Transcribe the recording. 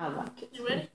I like it. You ready?